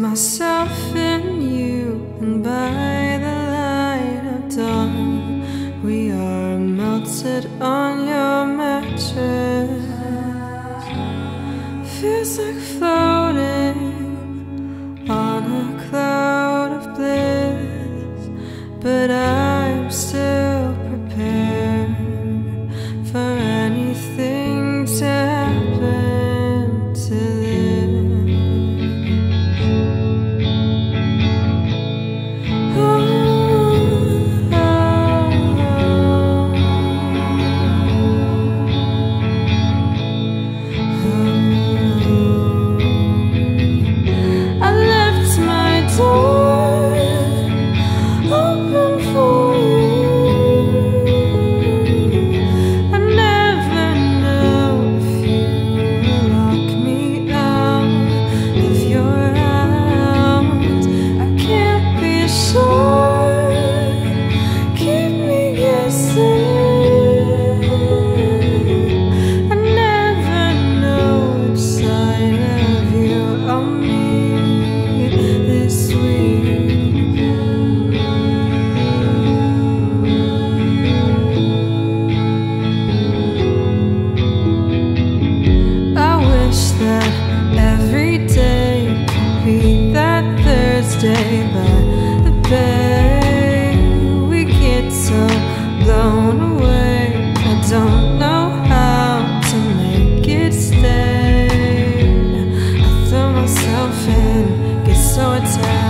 myself in you, and by the light of dawn, we are melted on your mattress. Feels like flying. myself in, get so attached.